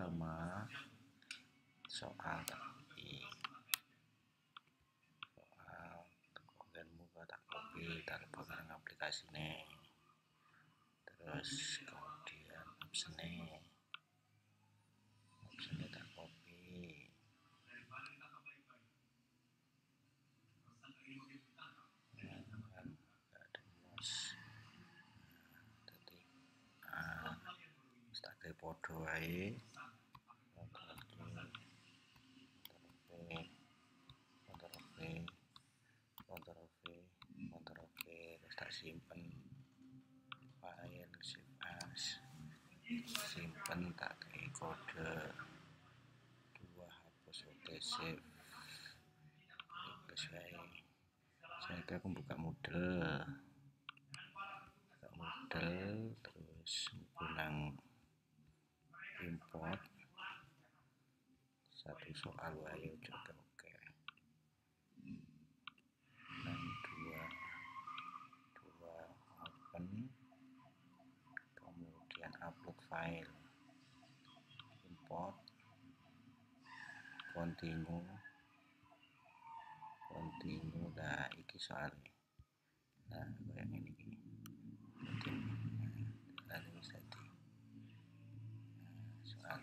pertama soal tadi soal kogenmu tak copy taruh barang aplikasi nih. Terus podo aja simpen. File save as. Simpen tak kode. Dua hapus oke save saya saya akan membuka model. Buka model terus import satu soal ayo coba file. Import. Continue. Continue. Nah iki soalnya. Nah yang ini nah,